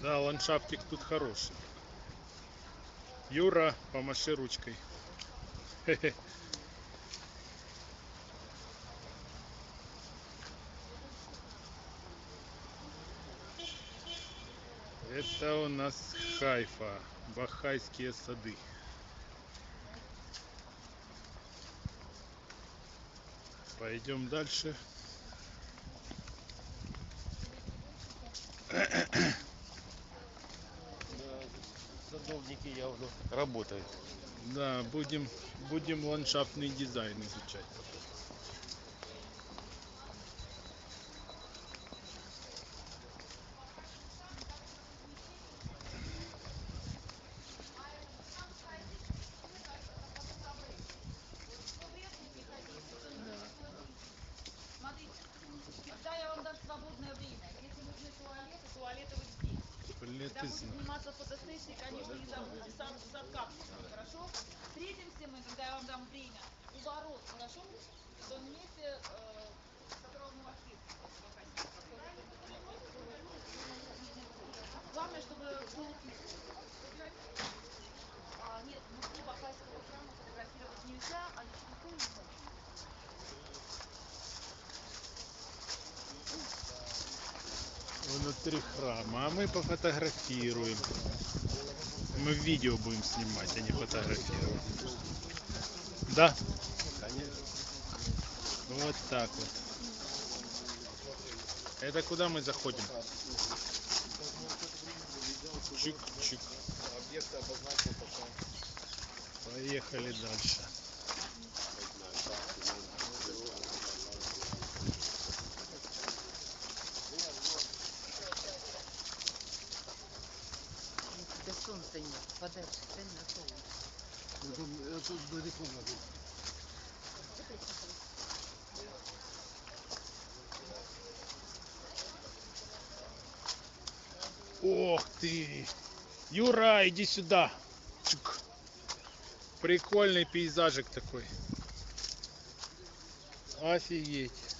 Да, ландшафтик тут хороший. Юра, помаши ручкой. Это у нас Хайфа, Бахайские сады. Пойдем дальше. Садовники явно работают. Да, будем, будем ландшафтный дизайн изучать. Когда знаю. заниматься фотосессией, конечно, не забудьте сам за капсулом, хорошо? Встретимся мы, когда я вам дам время, Внутри храма. А мы пофотографируем. Мы видео будем снимать, а не фотографировать. Да? Вот так вот. Это куда мы заходим? Чик-чик. Поехали дальше. Солнца нет. Подальше стань на солнце. Это далеко надо. Ох ты! Юра, иди сюда! Чук. Прикольный пейзажик такой. Офигеть.